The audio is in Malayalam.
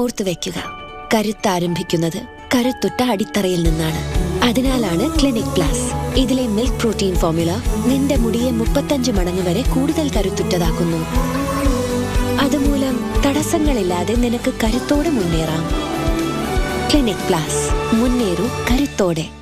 ഓർത്തു വെക്കുക. കരുത്താരംഭിക്കുന്നത് കരുത്തുറ്റ അടിത്തറയിൽ നിന്നാണ്. അതിനാലാണ് ക്ലിനിക് പ്ലസ്. ഇതിലെ മിൽക്ക് പ്രോട്ടീൻ ഫോർമുല നിന്റെ മുടിയെ മുപ്പത്തഞ്ച് മടങ്ങ് വരെ കൂടുതൽ കരുത്തുറ്റതാക്കുന്നു. അതുമൂലം തടസ്സങ്ങളില്ലാതെ നിനക്ക് കരുത്തോടെ മുന്നേറാം. Clinic plus. മുന്നേറൂ കരുത്തോടെ.